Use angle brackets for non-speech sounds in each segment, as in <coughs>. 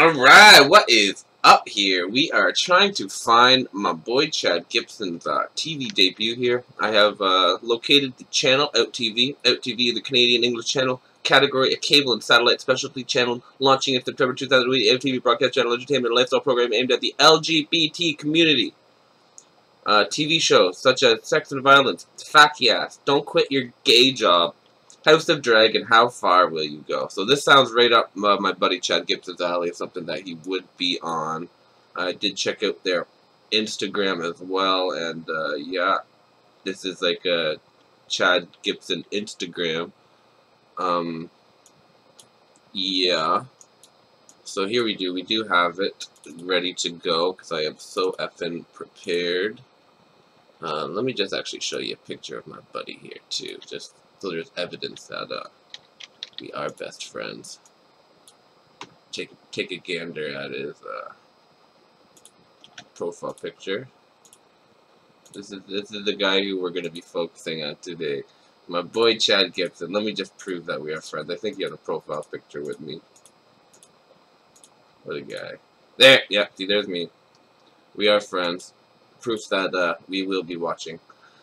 Alright, what is up here? We are trying to find my boy Chad Gibson's uh, TV debut here. I have uh, located the channel, Out TV. Out TV, the Canadian English channel, category a cable and satellite specialty channel, launching in September 2008. Out TV broadcast channel, entertainment and lifestyle program aimed at the LGBT community. Uh, TV shows such as Sex and Violence, Fakias, Don't Quit Your Gay Job, House of Dragon, How Far Will You Go? So this sounds right up uh, my buddy Chad Gibson's alley, something that he would be on. I did check out their Instagram as well, and uh, yeah, this is like a Chad Gibson Instagram. Um, yeah. So here we do. We do have it ready to go because I am so effing prepared. Uh, let me just actually show you a picture of my buddy here too, just so there's evidence that uh, we are best friends. Take take a gander at his uh, profile picture. This is this is the guy who we're going to be focusing on today. My boy Chad Gibson. Let me just prove that we are friends. I think he had a profile picture with me. What a guy. There, yeah, see, there's me. We are friends. Proof that uh, we will be watching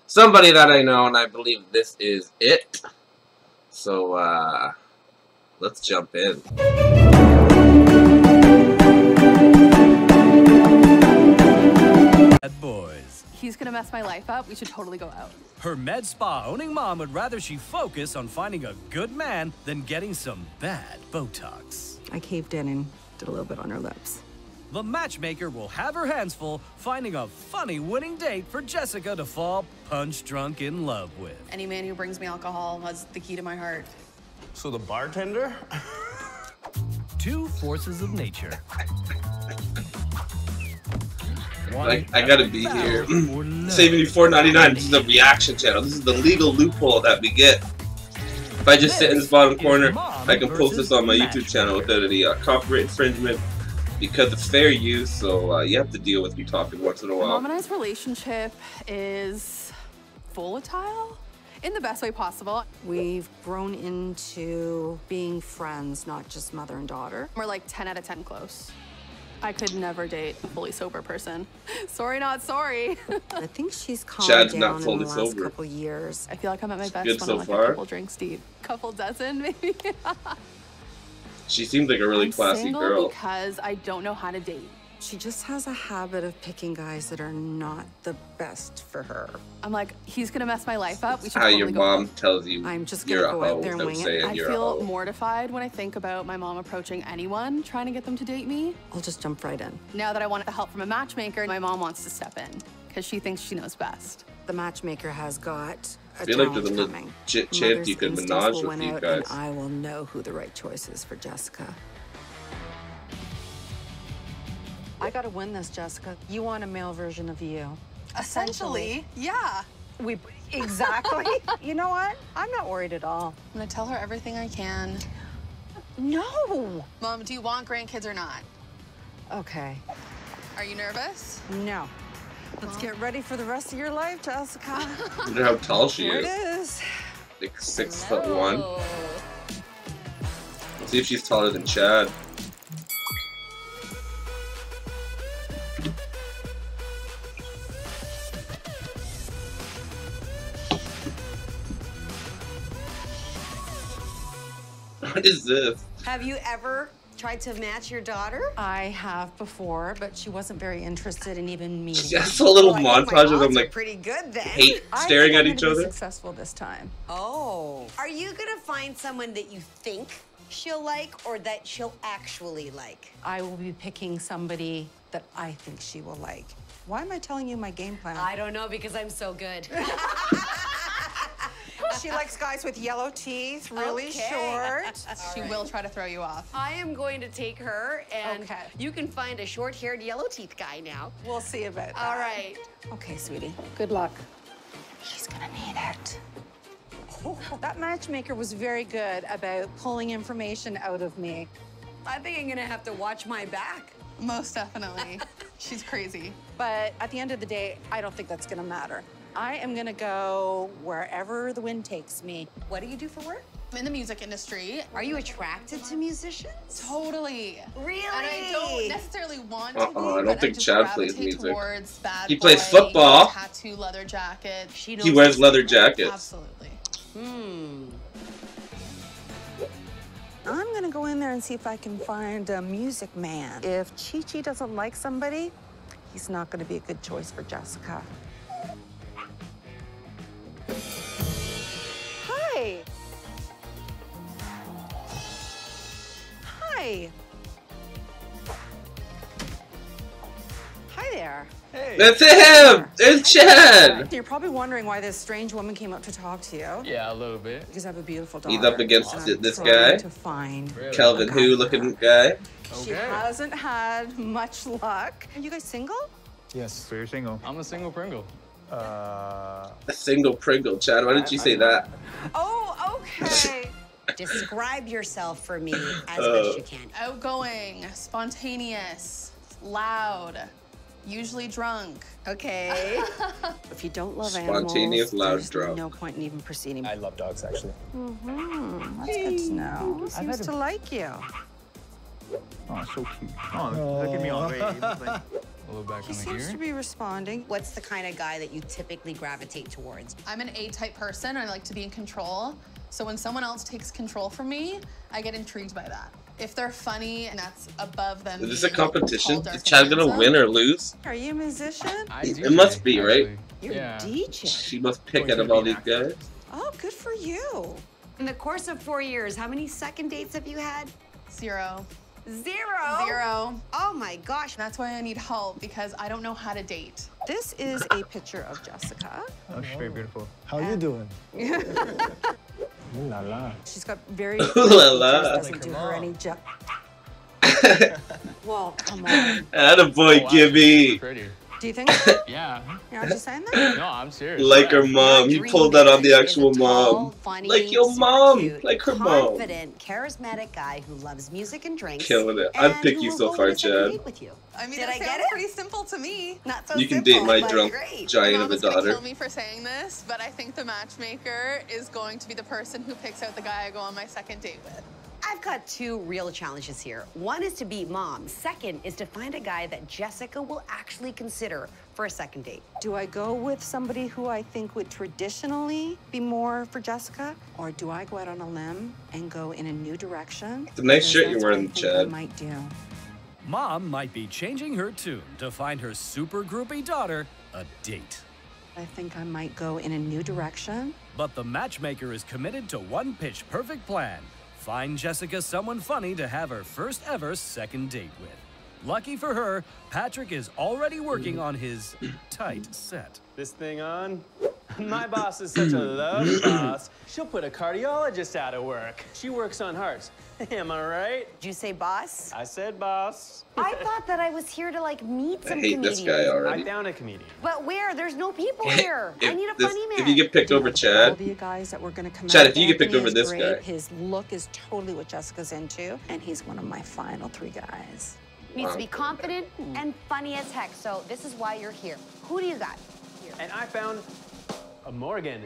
somebody that I know, and I believe this is it. So, uh, let's jump in. Bad boys. He's gonna mess my life up. We should totally go out. Her med spa owning mom would rather she focus on finding a good man than getting some bad Botox. I caved in and did a little bit on her lips. The matchmaker will have her hands full finding a funny winning date for Jessica to fall punch drunk in love with. Any man who brings me alcohol has the key to my heart. So the bartender? Two forces of nature. Like, I gotta be here. <clears throat> Saving you four ninety nine. This is a reaction channel. This is the legal loophole that we get. If I just sit in this bottom corner, I can post this on my YouTube channel without any uh, copyright infringement because it's fair use. So uh, you have to deal with me talking once in a while. Mom and I's relationship is volatile in the best way possible. We've grown into being friends, not just mother and daughter. We're like 10 out of 10 close. I could never date a fully sober person. <laughs> sorry, not sorry. I think she's calmed Chad's down not in the last sober. couple years. I feel like I'm at my best good when so I'm like far. a couple drinks deep. Couple dozen, <laughs> maybe. <laughs> She seems like a really I'm classy single girl. because I don't know how to date. She just has a habit of picking guys that are not the best for her. I'm like, he's gonna mess my life up. We should How your mom out. tells you I'm just gonna a go out there and wing it. I feel mortified when I think about my mom approaching anyone trying to get them to date me. I'll just jump right in. Now that I want the help from a matchmaker, my mom wants to step in because she thinks she knows best. The matchmaker has got a I feel like there's a challenge coming. legit chance Mother's you could instincts menage with win these guys. I will know who the right choice is for Jessica. I gotta win this, Jessica. You want a male version of you. Essentially. Yeah. We exactly. <laughs> you know what? I'm not worried at all. I'm gonna tell her everything I can. No. Mom, do you want grandkids or not? Okay. Are you nervous? No. Let's get ready for the rest of your life, Jessica. Wonder how tall she Here it is. is. Like six foot one. Let's see if she's taller than Chad. What is this? Have you ever tried to match your daughter? I have before, but she wasn't very interested in even meeting. Just a little Well, montage of them odds like pretty good then. hate staring think at I'm each gonna be other. Successful this time. Oh. Are you gonna find someone that you think she'll like or that she'll actually like? I will be picking somebody that I think she will like. Why am I telling you my game plan? I don't know because I'm so good. <laughs> She likes guys with yellow teeth, really Okay. short. <laughs> She will try to throw you off. I am going to take her and Okay. you can find a short-haired yellow teeth guy now. We'll see about that. All right. Okay, sweetie. Good luck. He's gonna need it. Oh, that matchmaker was very good about pulling information out of me. I think I'm gonna have to watch my back. Most definitely. <laughs> She's crazy. But at the end of the day, I don't think that's gonna matter. I am gonna go wherever the wind takes me. What do you do for work? I'm in the music industry. Are you attracted to musicians? Totally. Really? And I don't necessarily want to Uh-uh, be, I don't think just Chad plays music. Bad He plays boy, football. Tattoo, leather jacket. She He wears leather jackets. Absolutely. Hmm. I'm gonna go in there and see if I can find a music man. If Chi Chi doesn't like somebody, he's not gonna be a good choice for Jessica. Hi. Hi there. Hey. That's him! It's Chad! You're probably wondering why this strange woman came up to talk to you. Yeah, a little bit. Because I have a beautiful daughter. He's up against and th- this guy. To find Calvin Who looking guy. She hasn't had much luck. Are you guys single? Yes. We're single. I'm a single Pringle. Uh, A single Pringle. Chad, why did you say that? Oh, okay. <laughs> Describe yourself for me as Uh. best you can. Outgoing, spontaneous, loud, usually drunk. Okay. <laughs> if you don't love Spontaneous, animals, loud, drunk. no point in even proceeding. I love dogs, actually. Hmm, that's good to know. He seems had to a- like you. Oh, so cute. Oh, look at me already. <laughs> A little back He seems gear. to be responding. What's the kind of guy that you typically gravitate towards? I'm an A-type person. I like to be in control. So when someone else takes control from me, I get intrigued by that. If they're funny and that's above them. Is this a competition? Is Chad gonna handsome, win or lose? Are you a musician? I It DJ, must be, right? You're yeah. a DJ. She must pick out of all these guys. Oh, good for you. In the course of four years, how many second dates have you had? Zero. Zero. Zero. Oh my gosh. That's why I need help because I don't know how to date. This is a picture of Jessica. oh, she's very beautiful. How are you doing? <laughs> Ooh la la. She's got very. <coughs> Ooh la la. Doesn't do her any ju- <laughs> Well, come on. Attaboy, Oh, wow, Gibby. Prettier. Do you think so? <coughs> Yeah. You're not just saying that? No, I'm serious. Like her mom. He pulled that on the actual a tall, mom. funny, Like your mom. cute, Like her mom. Confident, charismatic guy who loves music and drinks. Killing it. I'd pick you so far, on a second Chad. date With you. I mean, Did that I get it? pretty simple to me. Not so You can simple, date my drunk great. giant of a mom is gonna daughter. kill me for saying this, but I think the matchmaker is going to be the person who picks out the guy I go on my second date with. I've got two real challenges here. One is to beat mom. Second is to find a guy that Jessica will actually consider for a second date. Do I go with somebody who I think would traditionally be more for Jessica? Or do I go out on a limb and go in a new direction? The a nice Because shirt you're that's what I wearing, think I Chad. might do. Mom might be changing her tune to find her super groupie daughter a date. I think I might go in a new direction. But the matchmaker is committed to one pitch perfect plan. Find Jessica someone funny to have her first ever second date with. Lucky for her, Patrick is already working on his tight set. This thing on? <laughs> My boss is such a love <coughs> boss. She'll put a cardiologist out of work. She works on hearts. <laughs> Am I right? Did you say boss? I said boss. I thought that I was here to like meet I some hate this comedians. guy I already. found a comedian. But where? There's no people <laughs> here. I need a this- funny man. if you get picked over Chad, All Chad, the guys that were going to come Chad, out, if you get picked over this great. guy. His look is totally what Jessica's into, and he's one of my final three guys. Needs to be confident and funny as heck. So this is why you're here. Who do you got? Here. And I found a Morgan.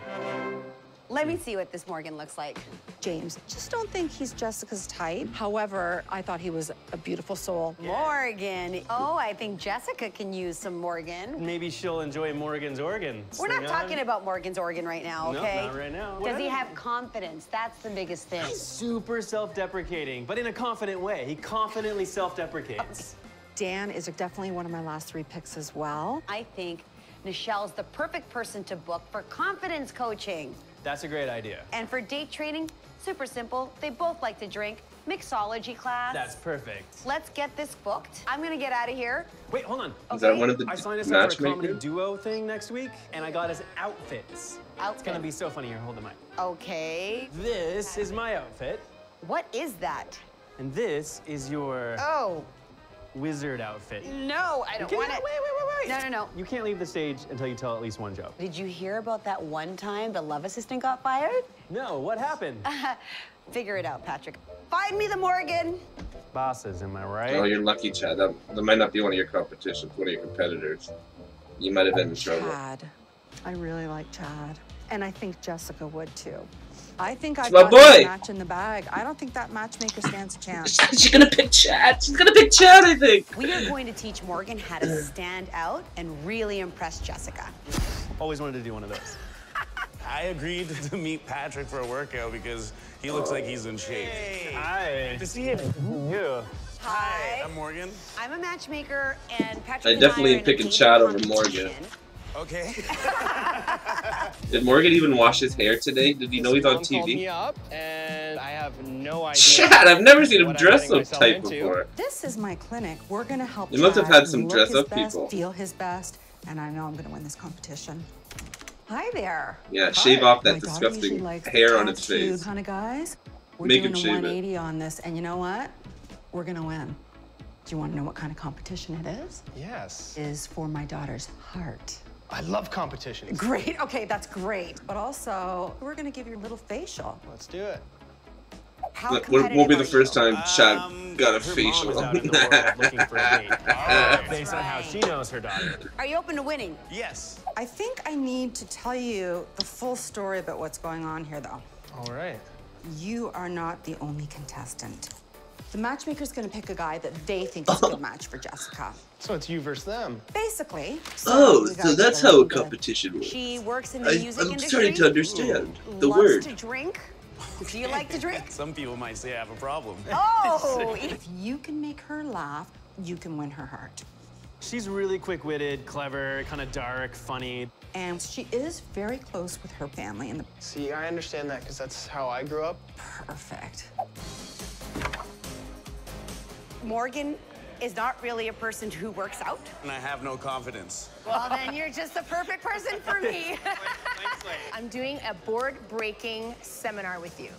Let me see what this Morgan looks like. James, just don't think he's Jessica's type. However, I thought he was a beautiful soul. Morgan. Oh, I think Jessica can use some Morgan. Maybe she'll enjoy Morgan's organ. We're not Sling talking about Morgan's organ right now, okay? No, okay? not right now. Does he have confidence? That's the biggest thing. Super self-deprecating, but in a confident way. He confidently self-deprecates. Dan is definitely one of my last three picks as well. I think Nichelle's the perfect person to book for confidence coaching. That's a great idea. And for date training, super simple. They both like to drink. Mixology class. That's perfect. Let's get this booked. I'm gonna get out of here. Wait, hold on. Okay. is that one of the I signed us up for a comedy duo thing next week, and I got us outfits. It's gonna be so funny. Here, hold the mic. Okay. This is my outfit, What is that? and this is your Oh, wizard outfit. no, I don't want it. Wait, wait, wait, wait. No, no, no. You can't leave the stage until you tell at least one joke. Did you hear about that one time the love assistant got fired? No, what happened? <laughs> Figure it out, Patrick. Find me the Morgan. Bosses, am I right? Oh, you're lucky, Chad. That, that might not be one of your competitions, one of your competitors. You might have been in trouble. Chad. I really like Chad. And I think Jessica would too. I think I've my got boy. a match in the bag. I don't think that matchmaker stands a chance. <laughs> She's gonna pick Chad. She's gonna pick Chad, I think. We are going to teach Morgan how to <sighs> stand out and really impress Jessica. Always wanted to do one of those. <laughs> I agreed to <laughs> meet Patrick for a workout because he looks like he's in shape. Hi. To see him. You. Hi. I'm Morgan. I'm a matchmaker, and Patrick I definitely am picking Chad over Morgan. Competition. Okay. <laughs> Did Morgan even wash his hair today? Did he know he's on Mom called me TV? up, and I have no <laughs> idea. Chad, I've never seen him dress up type into. before. This is my clinic. We're gonna help. You must have had some look dress his up best, people. Feel his best, and I know I'm gonna win this competition. Hi there. Yeah, shave off that My disgusting hair on his tattooed face. Kind of guys. We're Make doing him a shave it. 180 on this, and you know what? We're gonna win. Do you want to know what kind of competition it is? Yes. Is for my daughter's heart. I love competitions. Great. Okay, that's great. But also, we're gonna give you a little facial. Let's do it. How That won't won't be the first you? time Chad Um, got a Her mom facial. is out in the <laughs> world looking for a date. <laughs> Based on how she knows her daughter. Are you open to winning? Yes. I think I need to tell you the full story about what's going on here, though. All right. You are not the only contestant. The matchmaker's gonna pick a guy that they think is a good <laughs> match for Jessica. So it's you versus them. Basically. Oh, so that's how a competition works. She works in the I, music I'm industry. starting to understand the loves word. to drink. Do you like to drink? <laughs> Some people might say I have a problem. <laughs> Oh, If you can make her laugh, you can win her heart. She's really quick-witted, clever, kind of dark, funny. And she is very close with her family and the See, I understand that because that's how I grew up. perfect. Morgan is not really a person who works out. And I have no confidence. Well, then you're just the perfect person for me. <laughs> I'm doing a board breaking seminar with you.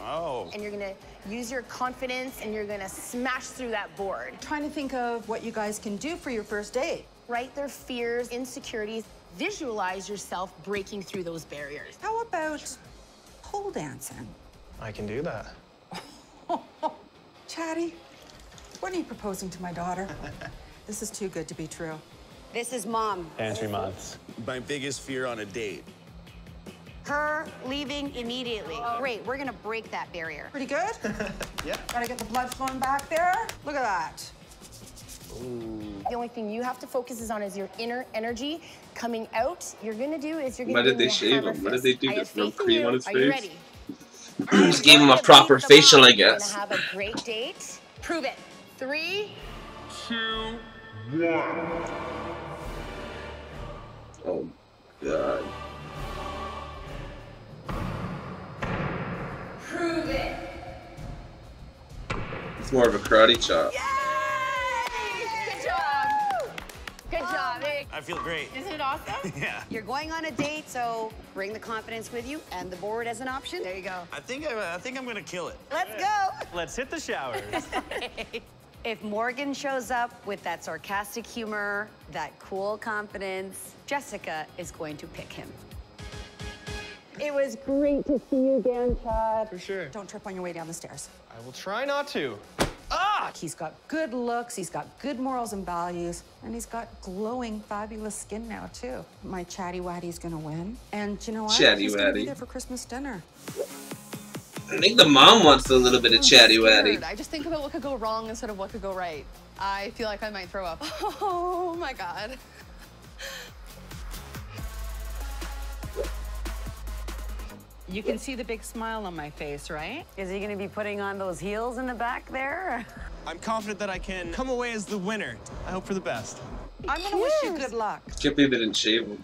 Oh. And you're gonna use your confidence and you're gonna smash through that board. Trying to think of what you guys can do for your first date. Write their fears, insecurities, visualize yourself breaking through those barriers. How about pole dancing? I can do that. <laughs> Chatty, when are you proposing to my daughter? <laughs> this is too good to be true. This is mom. And three months. My biggest fear on a date. Her leaving immediately. Great, we're gonna break that barrier. Pretty good? <laughs> Yeah. Gotta get the blood flowing back there. Look at that. Ooh. The only thing you have to focus is on is your inner energy coming out. You're gonna do is you're gonna Why did do they shave him? What did they do? I have Just faith in cream you. on his Are you ready? Just gave him a proper facial. I guess. You're gonna have a great date. Prove it. Three, two, Oh, God. prove it. It's more of a karate chop. Good job. Good job. There- I feel great. Isn't it awesome? <laughs> Yeah. You're going on a date, so bring the confidence with you and the board as an option. There you go. I think I, I think I'm gonna kill it. Let's go. Let's hit the showers. <laughs> If Morgan shows up with that sarcastic humor, that cool confidence, Jessica is going to pick him. It was great to see you again, Chad. For sure. Don't trip on your way down the stairs. I will try not to. Ah! He's got good looks, he's got good morals and values, and he's got glowing, fabulous skin now, too. My chatty waddy's gonna win. And you know what? Chatty he's gonna be Waddy. there for Christmas dinner. I think the mom wants a little bit of oh, chatty waddy. Scared. I just think about what could go wrong instead of what could go right. I feel like I might throw up. <laughs> Oh my god. You can see the big smile on my face, right? Is he gonna be putting on those heels in the back there? <laughs> I'm confident that I can come away as the winner. I hope for the best. I'm gonna wish you good luck. Can't believe they didn't shave him.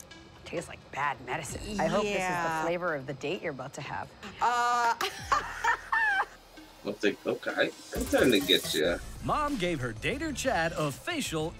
Tastes like bad medicine. I hope this is the flavor of the date you're about to have. Uh, <laughs> I'll think, okay, I'm trying to get you. Mom gave her dater Chad a facial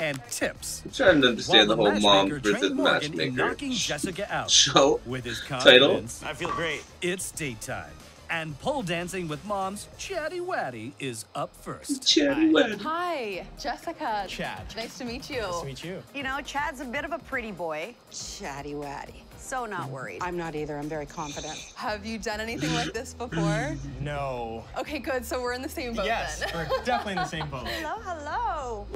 and tips. I'm trying to understand while the whole mom matchmaker versus trained Morgan in matchmaker knocking Jessica out. show. With his Title? confidence, I feel great. it's date time. And pole dancing with mom's chatty waddy is up first. Chatty waddy. Hi, Jessica. Chad. Nice to meet you. Nice to meet you. You know, Chad's a bit of a pretty boy. Chatty waddy. So not worried. I'm not either. I'm very confident. Have you done anything like this before? <laughs> No. Okay, good. So we're in the same boat Yes, then. we're definitely in the same <laughs> boat. Hello, hello.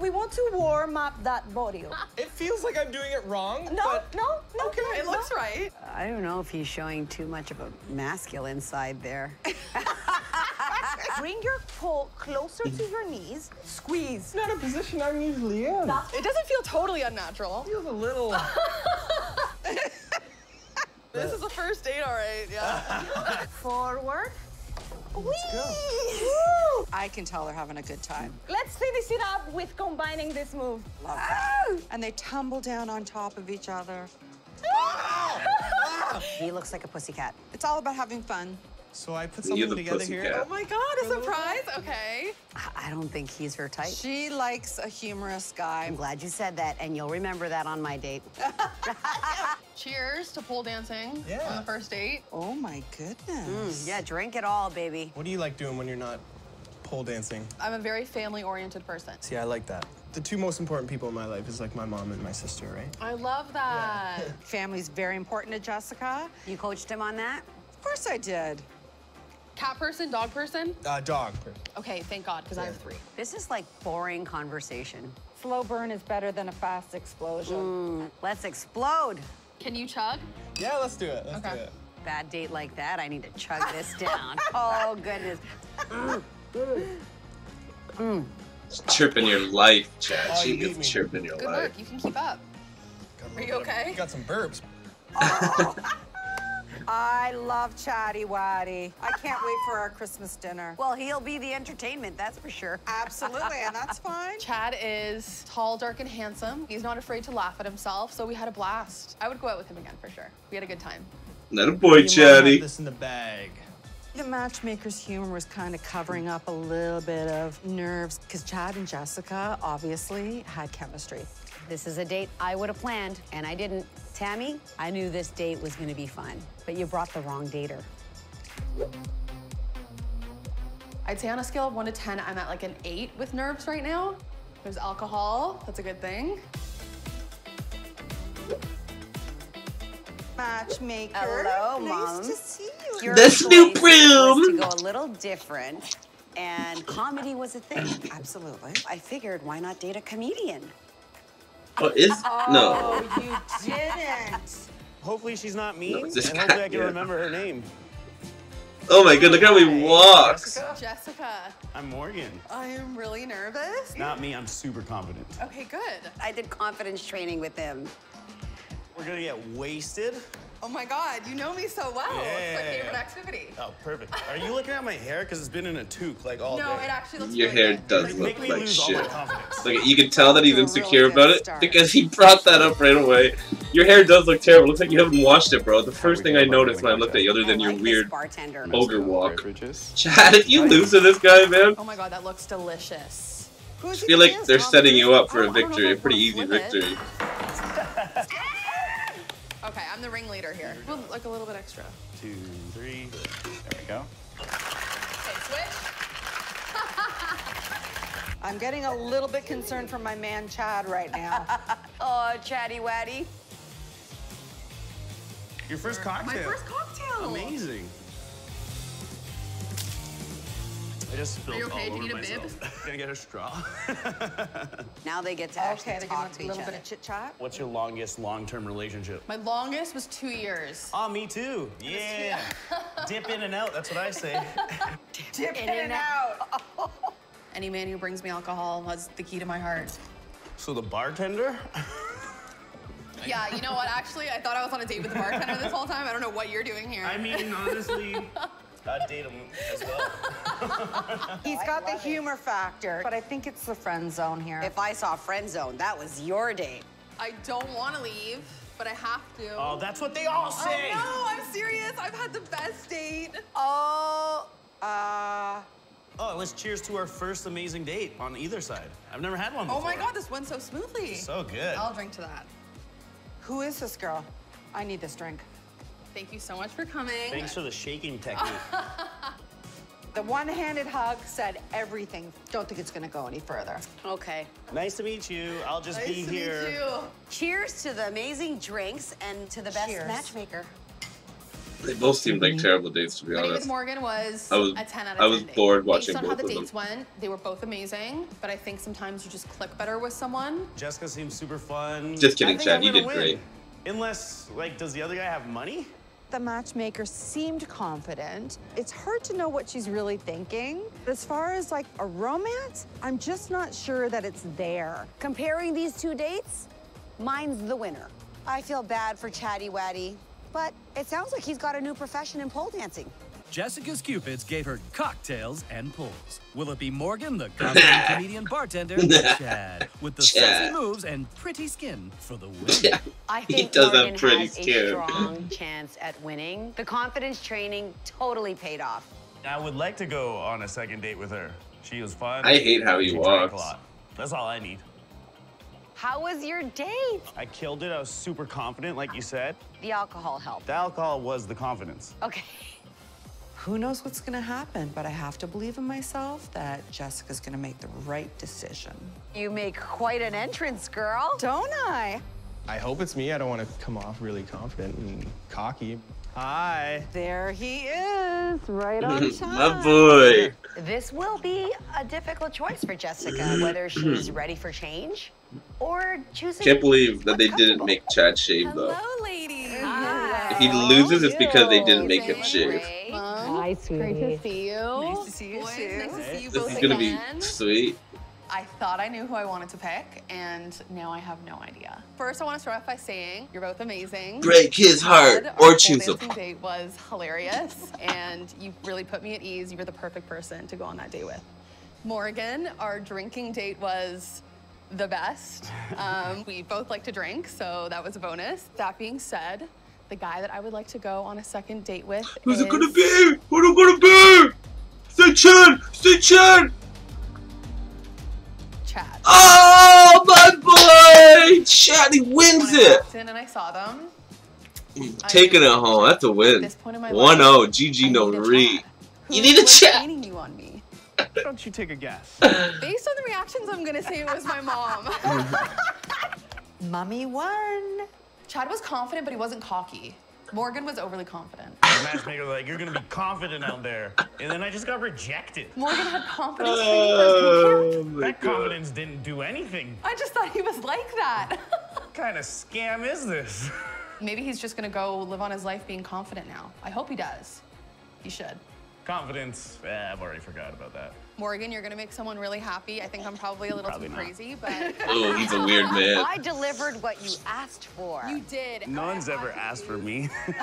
We want to warm up that body. <laughs> It feels like I'm doing it wrong. No, but no, no. Okay. It looks right. I don't know if he's showing too much of a masculine side there. <laughs> Bring your pull closer to your knees. Squeeze. It's not a position I'm usually in. It doesn't feel totally unnatural. feels a little. <laughs> This is a first date, all right. Yeah. Forward. Let's go. Woo! I can tell they're having a good time. Let's finish it up with combining this move. Love that. Ah! And they tumble down on top of each other. Ah! <laughs> He looks like a pussycat. It's all about having fun. So I put something the together here. pussycat. oh my God, a surprise. Okay. I don't think he's her type. She likes a humorous guy. I'm glad you said that, and you'll remember that on my date. <laughs> Cheers to pole dancing on the first date. Oh my goodness. Mm, yeah, drink it all, baby. What do you like doing when you're not pole dancing? I'm a very family-oriented person. See, I like that. The two most important people in my life is like my mom and my sister, right? I love that. <laughs> Family's very important to Jessica. You coached him on that? Of course I did. Cat person, dog person? Uh, dog. Person. Okay, thank God, because I have three. This is like boring conversation. Slow burn is better than a fast explosion. Mm, let's explode. Can you chug? Yeah, let's do it. Let's Okay. do it. Bad date like that, I need to chug this down. <laughs> oh, goodness. She's chirping your life, Chad. Oh, she you beat is me. chirping your Good life. work. You can keep up. Are you little bit of- okay? Got some burps. <laughs> I love Chatty Waddy. I can't wait for our Christmas dinner. Well, he'll be the entertainment, that's for sure. Absolutely, and that's <laughs> fine. Chad is tall, dark, and handsome. He's not afraid to laugh at himself, so we had a blast. I would go out with him again for sure. We had a good time. Not a boy, Your mom Chatty. This in the bag. The matchmaker's humor was kind of covering up a little bit of nerves because Chad and Jessica obviously had chemistry. This is a date I would have planned, and I didn't. Tammy, I knew this date was gonna be fun, but you brought the wrong dater. I'd say on a scale of one to 10, I'm at like an eight with nerves right now. There's alcohol, that's a good thing. Matchmaker. Hello, nice Mom. to see you. Your The Snoop choice was Room. to go a little different, and comedy was a thing. Absolutely. I figured, why not date a comedian? Oh, is no. Oh, you didn't. Hopefully she's not mean, No, and hopefully I can yeah. remember her name. Oh my god, look how he walks. Jessica? Jessica, I'm Morgan. I am really nervous. Not me, I'm super confident. Okay, good. I did confidence training with him. We're gonna get wasted. Oh my God, you know me so well. It's my Yeah. favorite activity. Oh, perfect. Are you looking at my hair? Because it's been in a toque like all no, day. it actually looks Your really hair good. does Like, look Make like shit. Like you can tell that he's insecure really about it start. because he brought that up right away. Your hair does look terrible. Looks like you haven't washed it, bro. The first thing I noticed when I looked at you, other than your weird bartender. ogre walk. Beverages. Chad, if you lose to this guy, man, Oh my God, that looks delicious. I feel like they're setting you up for a I don't know if victory, a pretty easy flip it. victory. Okay, I'm the ringleader here. Well, like a little bit extra. Two, three. There we go. Okay, switch. <laughs> I'm getting a little bit concerned for my man Chad right now. <laughs> Oh, chatty waddy. Your first cocktail. My first cocktail. Amazing. I just spilled you okay? all Do you over need a bib? myself. <laughs> Can I get a straw? <laughs> Now they get to actually Okay, they're talk gonna to a little bit of chit chat. What's your longest long-term relationship? My longest was two years. Oh, me too. Yeah. <laughs> Dip in and out. That's what I say. Dip in and out. Any man who brings me alcohol has the key to my heart. So the bartender? Yeah, you know what? Actually, I thought I was on a date with the bartender this whole time. I don't know what you're doing here. I mean, honestly, I'd date him as well. <laughs> He's got the humor factor, but I think it's the friend zone here. If I saw friend zone, that was your date. I don't want to leave, but I have to. Oh, that's what they all say. Oh no, I'm serious. I've had the best date. oh, uh, Oh, let's cheers to our first amazing date on either side. I've never had one before. Oh my god, this went so smoothly. So good. I'll drink to that. who is this girl? I need this drink. Thank you so much for coming. Thanks for the shaking technique. <laughs> The one-handed hug said everything. Don't think it's gonna go any further. Okay. nice to meet you. I'll just Nice be to here. meet you. Cheers to the amazing drinks and to the best Cheers. matchmaker. They both seemed like mm-hmm. terrible dates, to be My date with honest. Morgan was, I was- a 10 out of I 10 was date. bored watching Based on how the of them. dates went, they were both amazing, but I think sometimes you just click better with someone. Jessica seems super fun. Just kidding, Chad, you did win. great. Unless, like, does the other guy have money? The matchmaker seemed confident. It's hard to know what she's really thinking. As far as like a romance, I'm just not sure that it's there. Comparing these two dates, mine's the winner. I feel bad for Chatty Waddy, but it sounds like he's got a new profession in pole dancing. Jessica's Cupids gave her cocktails and pulls. Will it be Morgan, the confident <laughs> comedian bartender, <laughs> or Chad, with the Chad. sexy moves and pretty skin for the win? I He think does have Morgan pretty has skin. a strong <laughs> chance at winning. The confidence training totally paid off. I would like to go on a second date with her. She was fun. I hate how he She walks. a lot. That's all I need. How was your date? I killed it. I was super confident, like you said. The alcohol helped. The alcohol was the confidence. Okay. Who knows what's gonna happen, but I have to believe in myself that Jessica's gonna make the right decision. You make quite an entrance, girl. Don't I? I hope it's me. I don't want to come off really confident and cocky. Hi. There he is, right on <laughs> time. My boy. This will be a difficult choice for Jessica, whether she's ready for change or choosing. Can't believe that they didn't make Chad shave though. Hello, ladies. If he loses, it's because they didn't make him shave. Hi, sweetie. Great to see you. Nice to see you, Boys, too. Nice to see you This both is gonna again. be sweet. I thought I knew who I wanted to pick, and now I have no idea. First, I want to start off by saying you're both amazing. Break his heart Chad, or our choose pole him. dancing date was hilarious, and you really put me at ease. You were the perfect person to go on that date with. Morgan, our drinking date was the best. <laughs> Um, we both like to drink, so that was a bonus. That being said, the guy that I would like to go on a second date with Who's is it gonna be? Who's it gonna be? Say Chad! Say Chad! Chad. Oh, my boy! Chad, he wins When it! walked in and I saw them, Taking it home, that's a win. this point in my 1 life, 0, GG no re. You need a chat! Why don't you take a guess? Based on the reactions, I'm gonna say it was my mom. <laughs> Mummy won. Chad was confident, but he wasn't cocky. Morgan was overly confident. The matchmaker was like, you're gonna be confident out there. And then I just got rejected. Morgan had confidence training for his boot camp. Oh, <laughs> That God. confidence didn't do anything. I just thought he was like that. <laughs> What kind of scam is this? Maybe he's just gonna go live on his life being confident now. I hope he does. He should. Confidence, eh, I've already forgot about that. Morgan, you're gonna make someone really happy. I think I'm probably a little Probably too not. crazy, <laughs> but Oh, he's a weird man. I delivered what you asked for. you did. No one's ever asked for me. <laughs>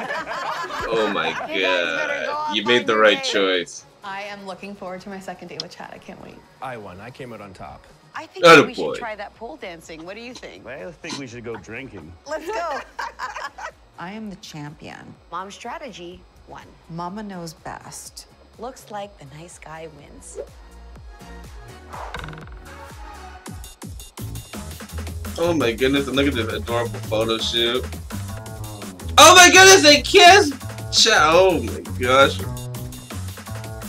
Oh my You guys go god. You made the right date. choice. I am looking forward to my second date with Chad. I can't wait. I won. I came out on top. I think Atta we boy. should try that pole dancing. What do you think? I think we should go drinking. Let's go. <laughs> I am the champion. Mom's strategy one. Mama knows best. Looks like the nice guy wins. Oh my goodness, and look at this adorable photo shoot. Oh my goodness, they kissed! Ch- oh my gosh.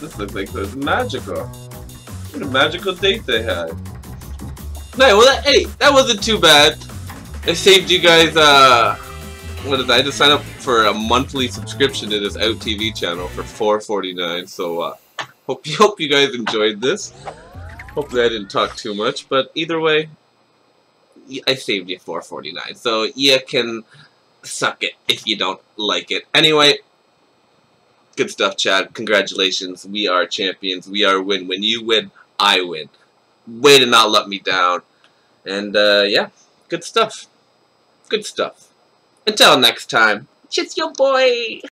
This looks like this magical. What a magical date they had. No, well, that, hey, that wasn't too bad. It saved you guys, uh, what that? I to sign up for a monthly subscription to this Out TV channel for $4.49. So, uh, hope you, <laughs> hope you guys enjoyed this. Hopefully I didn't talk too much, but either way, I saved you 4.49. So you can suck it if you don't like it. Anyway, good stuff, Chad. Congratulations. We are champions. We are win. When you win, I win. Way to not let me down. And, uh, yeah, good stuff. Good stuff. Until next time, it's your boy.